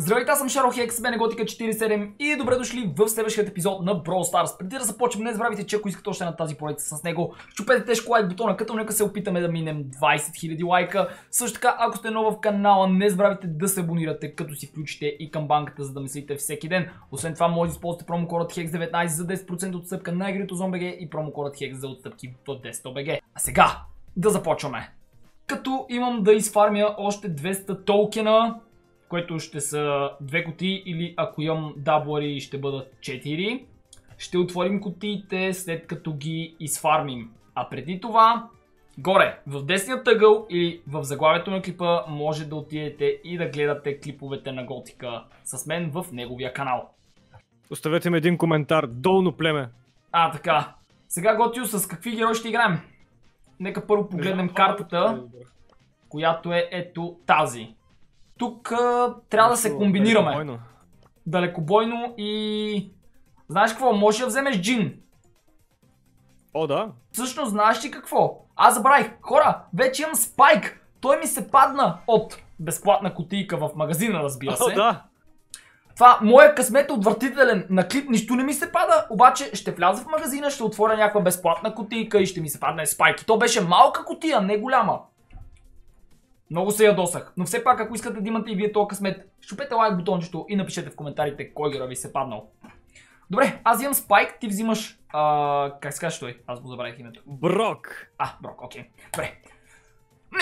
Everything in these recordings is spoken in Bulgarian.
Здравейте, аз съм Шаро Хекс, мен е Готика 47 и добре дошли в следващия епизод на Brawl Stars. Преди да започнем, не забравяйте, че ако искате още на тази поредица с него, чупете тежко лайк бутона, като нека се опитаме да минем 20 000 лайка. Също така, ако сте нова в канала, не забравяйте да се абонирате, като си включите и камбанката, за да мислите всеки ден. Освен това, може да използвате промокодът HEX19 за 10% отстъпка на игрито ZomBG и промокодът HEX за отстъпки в 10 А сега, да започваме. Като имам да изфармя още 200 токена, което ще са две кутии или ако имам даблари ще бъдат 4. Ще отворим кутиите след като ги изфармим. А преди това, горе, в десния тъгъл или в заглавието на клипа може да отидете и да гледате клиповете на Готика с мен в неговия канал. Оставете ми един коментар. Долно племе. А, така. Сега Готио, с какви герои ще играем? Нека първо погледнем картата, която е ето тази. Тук а, трябва да се комбинираме. Далекобойно. Далекобойно и... Знаеш какво? Може да вземеш джин. О, да. Всъщност, знаеш ли какво? Аз забравих. Хора, вече имам спайк. Той ми се падна от безплатна кутийка в магазина, разбира се. О, да. Това, моя късмет е отвратителен. На клип нищо не ми се пада, обаче ще вляза в магазина, ще отворя някаква безплатна кутийка и ще ми се падне спайк. И то беше малка кутия, не голяма. Много се ядосах. Но все пак, ако искате да имате и вие този късмет, щупете лайк бутончето и напишете в коментарите кой герой ви се паднал. Добре, аз имам Спайк, ти взимаш... А, как се казваш той? Аз го забравих името. Брок. А, Брок, окей. Добре.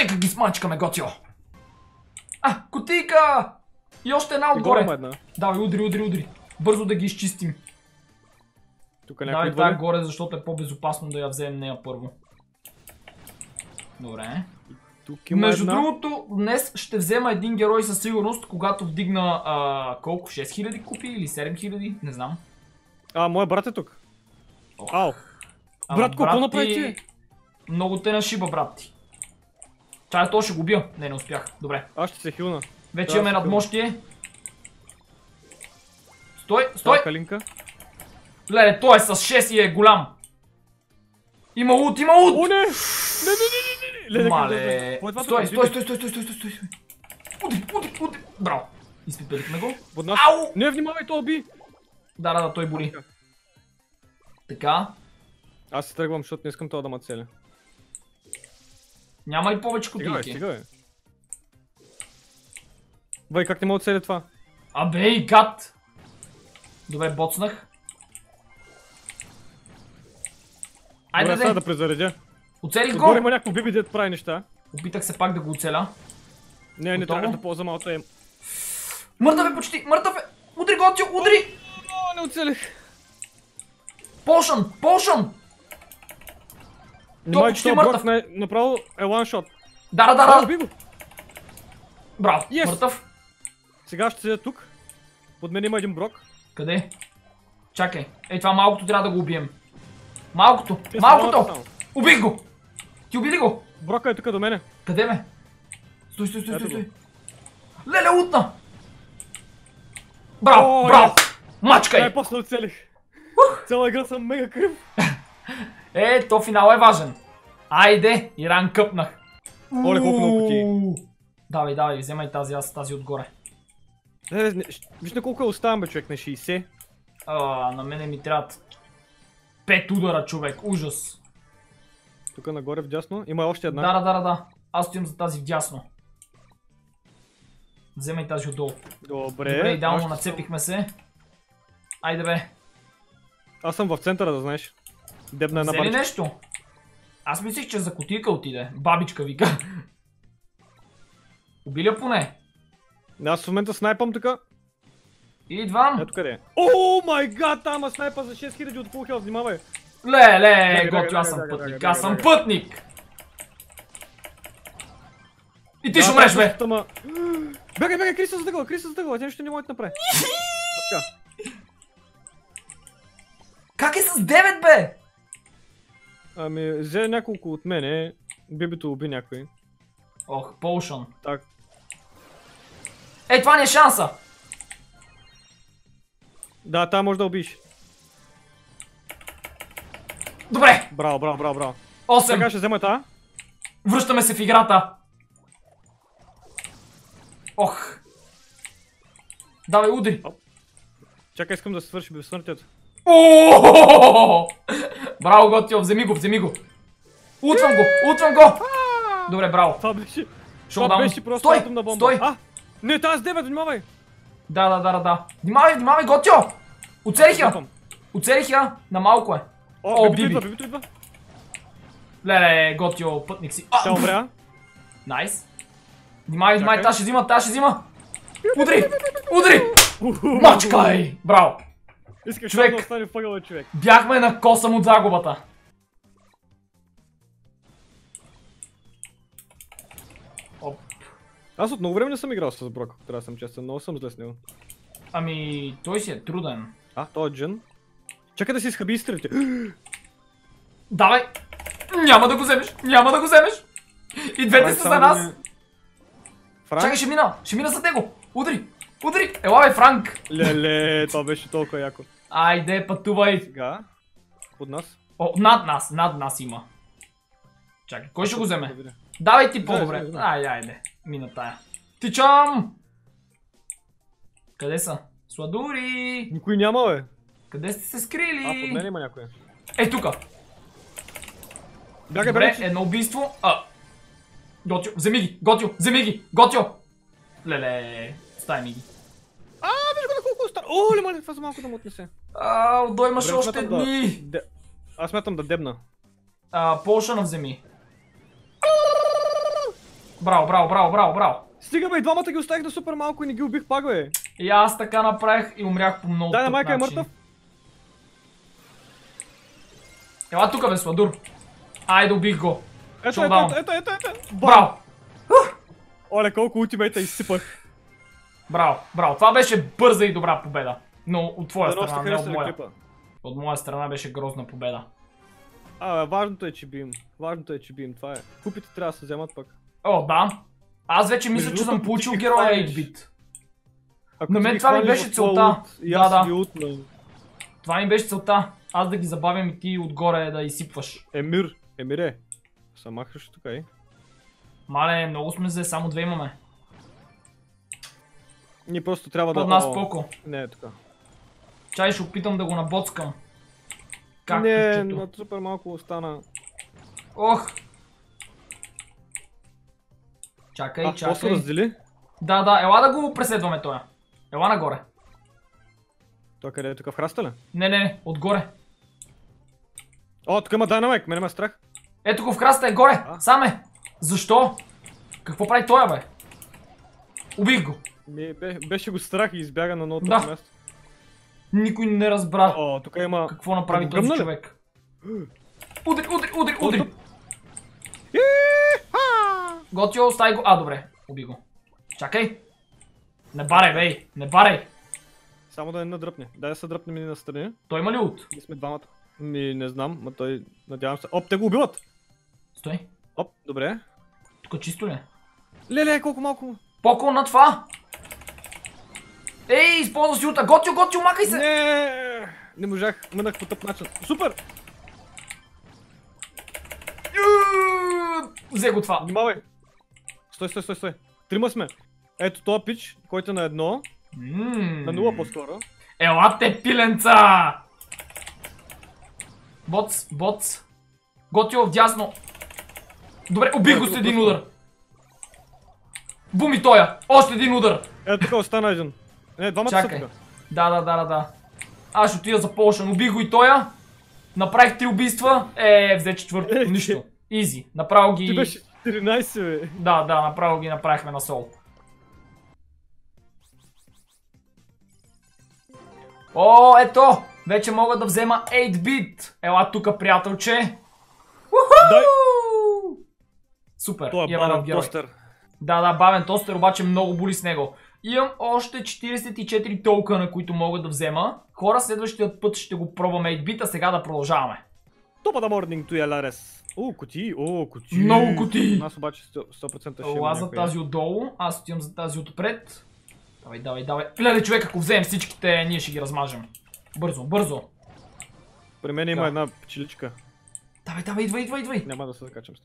Нека ги смачкаме, готио. А, кутийка! И още една отгоре. Една. Давай, удри, удри, удри. Бързо да ги изчистим. Тук Давай тази горе, защото е по-безопасно да я вземем нея първо. Добре. Тук има Между една. другото, днес ще взема един герой със сигурност, когато вдигна а, колко? 6000 купи или 7000? Не знам. А, моя брат е тук. Ох. Ау. Ама Брат, какво направи ти? Много те нашиба, брат ти. Чай, то ще го бия. Не, не успях. Добре. Аз ще се хилна. Вече Да, имаме надмощие. Стой, стой! Той. Калинка. Леле, той е с 6 и е голям. Има лут, има лут! О, не, не, не, не, не. Леле, Мале. какво е това? Стой, стой, стой, стой, стой, стой, стой, стой. Уди, уди, уди. Браво. Изпипелихме го. Нас. Ау! Не, внимавай, то би. Да, да, да, той боли. Така. Аз се тръгвам, защото не искам това да ма целя. Няма ли повече Стига, бе, кутийки? стига, бе. Вай, как не мога да целя това? Абе, и гад! Добре, боцнах. Айде, Добре, сега да презаредя. Оцелих го! има някакво биби, дет прави неща. Опитах се пак да го оцеля. Не, не трябва да ползвам малко ем. Мъртъв е почти, мъртъв е! Удри, Готио, удри! О, не оцелих. Полшън, полшън! Внимавай, почти че този мъртъв. направо е shot. Да, да, да, Да. Браво, Yes! мъртъв. Сега ще седя тук. Под мен има един брок. Къде? Чакай, ей това малкото трябва да го убием. Малкото, малкото! Убих го! Ти уби ли го? Брока е тук до мене. Къде ме? Стой, стой, стой, стой, стой. Леле, утна! Браво, браво! yes! Мачкай! Най-после оцелих. Цяла игра съм мега крив. Е, то финал е важен. Айде, Иран къпнах. Оле, колко много кутии. Давай, давай, вземай тази, аз тази отгоре. Е, виж на колко е оставам, бе, човек, на 60. А, на мене ми трябват 5 удара, човек. Ужас. Тук нагоре вдясно. Има още една. Да, да, да, да. Аз стоим за тази вдясно. Вземай тази отдолу. Добре. Добре, идеално нацепихме се. Айде бе. Аз съм в центъра, да знаеш. Дебна една барчка. нещо? Аз мислих, че за кутийка отиде. Бабичка вика. Убиля поне. Аз в момента снайпам така. Идвам. Ето къде е. О май гад, ама снайпа за 6000 от health, внимавай. Ле, ле, готио, аз съм пътник. Аз съм пътник. И ти ще умреш, бе. Бягай, бягай, Крис се задъгла, Крис се задъгла, тя нещо не може да направи. Как е с 9, бе? Ами, взе няколко от мене. Бибито уби някой. Ох, Potion. Так. Ей, това ни е шанса. Да, там може да убиш. Добре, Браво, браво, браво, браво. 8. Сега ще взема тази. Връщаме се в играта. Ох. Давай, удари. Чакай, искам да свърши безсмъртието. Браво, Готио, вземи го, вземи го. Утвам го, утвам го. Добре, браво. Това беше... Това беше просто Стой, атомна бомба. стой. А! Не, тази 9, внимавай! Да, да, да, да. Внимавай, внимавай, Готио! Оцелих я! Оцелих я! На малко е. О, О, бибито бибито идва. Леле, Готио, пътник си. А, умря. найс. Внимавай, Чакай. тази ще взима, тази ще взима. Удари! Удари! Мачкай! Браво! Искаш Човек. да остане въгъла човек. Бяхме на косъм от загубата. Оп. Аз от много време не съм играл с Брок, трябва да съм честен. Много съм зле с него. Ами, той си е труден. А, той е джен. Чакай да си изхъби изстрелите. Давай! Няма да го вземеш! Няма да го вземеш! И двете са за нас! Франк? Чакай, ще мина! Ще мина за него! Удари! Удари! Ела бе, Франк! Леле, това беше толкова яко. Айде, пътувай! Сега. Под нас. О, над нас, над нас има. Чакай, кой ще го вземе? Давай ти по-добре. Айде, айде. Мина тая. Тичам! Къде са? Сладури! Никой няма, бе. Къде сте се А, под скрили? мен има някой. Е, тука. Бягай, Добре, бягай. едно убийство. А. Готио, вземи ги! Готио, вземи ги! Готио! Леле, остави ми ги. А, виж го на колко остана. О, ли, мале, това за малко да му отнесе. А, имаше Добре, още да- дни. де- Аз смятам да дебна. А, Полшана вземи. Браво, браво, браво, браво, браво. Стига бе, и двамата ги оставих на супер малко и не ги убих пак бе. И аз така направих и умрях по много Дай на майка е мъртъв. Ела тука бе, Сладур. Айде, убих го. Ето, ето, ето, ето, ето, ето. Браво! Оле, колко ултимейта изсипах. Браво, браво. Това беше бърза и добра победа. Но от твоя сте страна, не от моя. клипа. От моя страна беше грозна победа. А, важното е, че бием. Важното е, че бием. Това е. Купите трябва да се вземат пък. О, да. Аз вече мисля, че съм получил героя хванеш. 8-бит. Ако На мен това ми беше целта. Да, да. Това ми беше целта. Аз да ги забавям и ти отгоре да изсипваш. Емир. Емире. Са махаш тук, е. Мале, много сме взе, само две имаме. Ние просто трябва да... Под нас Поко. Не е така. Чай ще опитам да го набоцкам. Как не, на супер малко остана. Ох! Чакай, А, чакай. раздели. Да, да, ела да го преследваме тоя. Ела нагоре. Той къде е тук в храста ли? Не, не, не, отгоре. О, тук има динамайк, мене ме е страх. Ето го в храста е горе. А? Саме. Защо? Какво прави тоя, бе? Убих го. Ми, бе, беше го страх и избяга на новото Да. място. Никой не разбра О, тук има... какво направи този човек. О, удари. тук- Иха! Готио, остави го. А, добре. Уби го. Чакай. Не барай, бей. Не барай. Само да не надръпне. Дай да се дръпнем и настрани. Той има ли ут? Ние сме двамата. Ми, не знам, ма той... Надявам се. Оп, те го убиват! Стой. Оп, добре. Тук чисто ли? е? Леле, колко малко. Поко на това. Ей, използва си ута. Готио, готио, макай се. Не, не можах. Мънах по тъп начин. Супер! Взе го това. Внимавай! Стой, стой, стой, стой. Трима сме. Ето този пич, който е на едно, на нула по-скоро. Елате, пиленца! Боц, боц. Готио вдясно. Добре, убих го с един удар. Буми тоя. Още един удар. Ето тук остана един. Не, двамата са тук. Да, да, да, да, да. Аз ще отида за Полшан. Убих го и тоя. Направих три убийства. Е, взе четвърто. Е, Нищо. Изи. Направо ги... Ти беше 14, бе. Да, да, направо ги направихме на сол. О, ето! Вече мога да взема 8-бит. Ела тука, приятелче. Уху! Дай. Супер. Той е имаме нов бавен герой. тостер. Да, да, бавен тостер, обаче много боли с него. Имам още 44 токена, които мога да взема. Хора, следващия път ще го пробваме 8-бит, а сега да продължаваме. Топа да морнинг, е Ларес. О, кутии, о, кутии. Много кутии. Аз обаче 100%, 100% ще има Ела за тази отдолу, аз отивам за тази отпред. Давай, давай, давай. Леле, човек, ако вземем всичките, ние ще ги размажем. Бързо, бързо. При мен има една пчеличка. Давай, давай, идвай, идвай, идвай. Няма да се закачам с.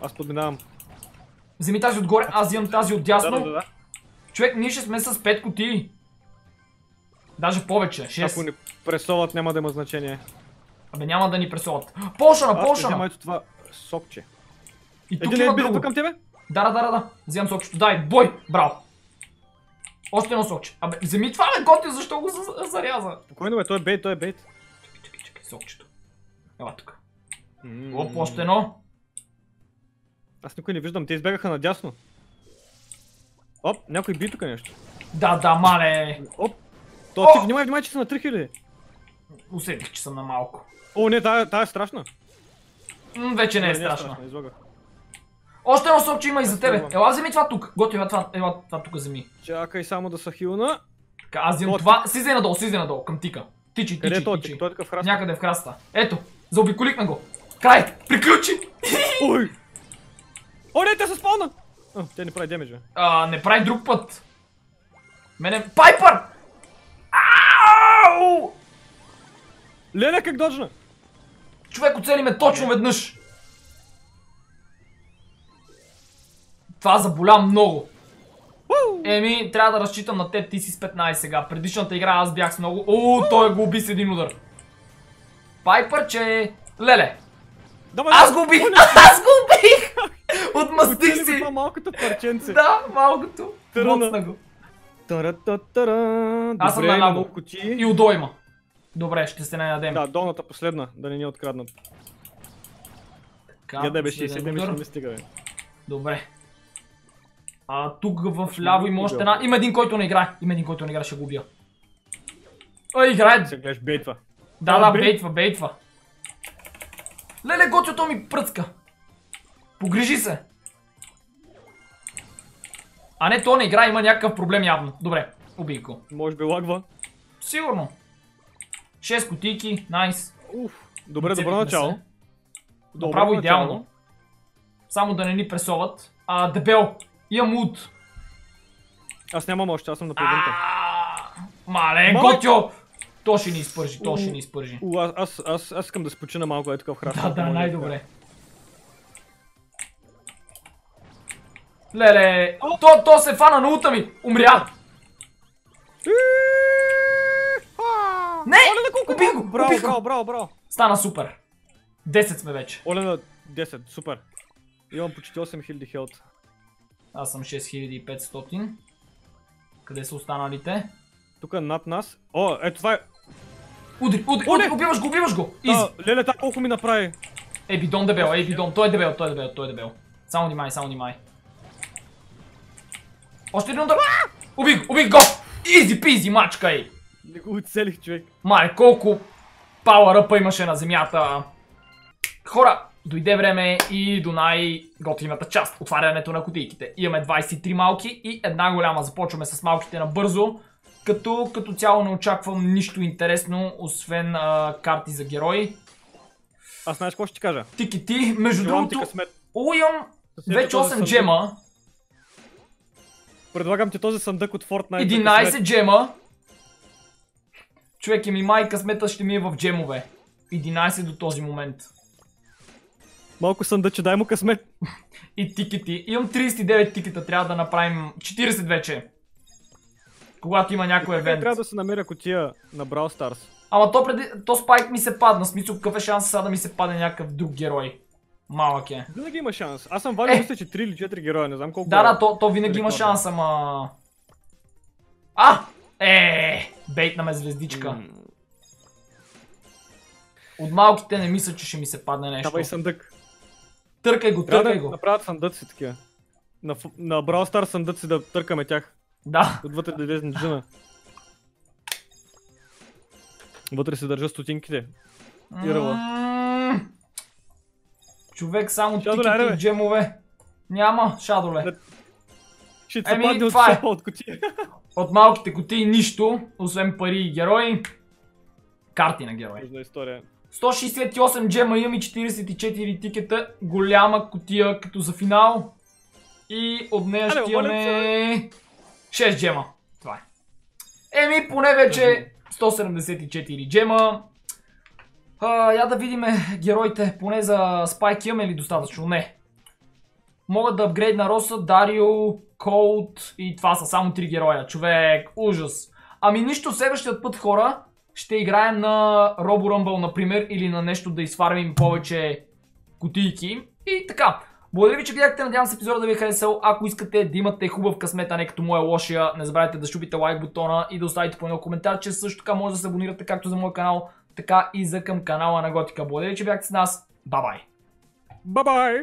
Аз подминавам. Вземи тази отгоре, аз взимам тази отдясно. да, да, да. Човек, ние ще сме с 5 кутии. Даже повече, 6. Ако ни пресоват, няма да има значение. Абе няма да ни пресоват. Полшана, Аз ще това сокче. И тук Един има е бил друго. към тебе? Да, да, да, да. Вземам сокчето. Дай, бой! Браво! Още едно сокче. Абе, вземи това, бе, готи, защо го за- заряза? Спокойно бе, той е бейт, той е бейт. Чакай, чакай, чакай, сокчето. Ела тук. Оп, още едно. Аз никой не виждам, те избегаха надясно. Оп, някой би тук нещо. Да, да, мале. Оп. То, ти внимай, внимай, че са на 3000. Усетих, че съм на малко. О, не, тая, тая е страшна. М, вече не е страшно. излагах. Още едно сокче има и за тебе. Ела, вземи това тук. Готи, ела това, ела това тук вземи. Чакай само да са хилна. Аз взимам Готи. това. Слизай надолу, слизай надолу, към тика. Тичи, Къде е тичи, той? тичи. Той е такъв храст. Някъде в храста. Ето, заобиколихме го. Край, приключи. Ой! О, не, те са спална! А, те не прави демидж, бе. А, не прави друг път. Мене... Пайпър! Ау! Леля как доджна? Човек оцели ме точно веднъж. Това заболя много. Еми, трябва да разчитам на теб, ти си с 15 сега. Предишната игра аз бях с много. О, той го уби с един удар. Пайпър, че... Леле, аз го убих! Аз го убих! Отмъстих си! това малкото парченце. Да, малкото. Моцна го. Аз съм на кутии. И удо има. Добре, ще се наядем. Да, долната последна, да не ни откраднат. Така, Я да бе, последен 60 демидж удар. не ми стига, бе. Добре. А тук в ляво има още една. Има един, който не играе. Има един, който не играе, ще го убия. А, играе. Сега гледаш бейтва. Да, да, бей- бейтва, бейтва. Леле, готио, то ми пръцка. Погрижи се. А не, то не играе, има някакъв проблем явно. Добре, убий го. Може би лагва. Сигурно. 6 кутийки, найс. Уф. Добре, добро начало. се. Добро Направо идеално. Само да не ни пресоват. А, дебел. Имам лут. Аз нямам още, аз съм на половината. Мале, готио! То ще ни изпържи, то ще ни изпържи. У, аз, аз, аз, аз искам да се почина малко, е такъв храст. Да, да, най-добре. Леле, то, то се фана на ута ми! Умря! Не! Убих го, Браво, браво, браво, браво. Стана супер. 10 сме вече. Оле на 10, супер. Имам почти 8000 хелт. Аз съм 6500. Къде са останалите? Тук над нас. О, е това е. Удри, удри, О, удри, убиваш го, убиваш го! Изи! Да, леле, та колко ми направи. Ей, бидон дебел, ей, бидон, той е дебел, той е дебел, той е дебел. Само внимай, само внимай. Още един удар. Убих, убих го! Изи пизи, мачка, ей! Не го оцелих, човек. Мале, колко пауъръпа имаше на земята. Хора, дойде време и до най-готината част. Отварянето на кутийките. Имаме 23 малки и една голяма. Започваме с малките набързо. Като, като цяло не очаквам нищо интересно, освен а, карти за герои. Аз знаеш какво ще ти кажа? Тики ти, между Желам другото. О, имам вече този 8 съндък. джема, Предлагам ти този съндък от Fortnite. за 11 късмет. джема. Човек, ми май късмета ще ми е в джемове. 11 до този момент. Малко съндъче, дай му късмет. И тикети. Имам 39 тикета, трябва да направим 40 вече. Когато има някой евент. Трябва да се намеря котия на Brawl Stars. Ама то, преди, то спайк ми се падна. Смисъл, какъв е шанс сега да ми се падне някакъв друг герой? Малък е. Винаги има шанс. Аз съм валил, Е. мисля, че 3 или 4 героя, не знам колко. Да, е. да, то, то винаги има шанс, ама... А! Е, бейтна ме звездичка. От малките не мисля, че ще ми се падне нещо. Давай съндък. Търкай го, Трябва търкай да го. направят съндъци такива. На, на Brawl Stars съндъци да търкаме тях. Да. Отвътре да влезем джина. Вътре се държа стотинките. М, Човек само Шадоле, аре, и джемове. Няма, шадоле. Ще се Еми, падне от е. шопа от котия. От малките кутии нищо, освен пари и герои. Карти на герои. Тъжна история. 168 джема имам и 44 тикета. Голяма кутия като за финал. И от нея ще имаме 6 джема. Това е. Еми, поне вече 174 джема. А, я да видиме героите. Поне за Спайк имаме ли достатъчно? Не. Могат да апгрейд на Роса, Дарио, Колд и това са само три героя. Човек, ужас. Ами нищо, следващият път хора ще играем на Робо Ръмбъл, например, или на нещо да изфармим повече кутийки. И така. Благодаря ви, че гледахте. Надявам се епизода да ви е харесал. Ако искате да имате хубав късмет, а не като моя лошия, не забравяйте да щупите лайк бутона и да оставите по едно коментар, че също така може да се абонирате както за моя канал, така и за към канала на Готика. Благодаря, че бяхте с нас. Бабай! Бабай!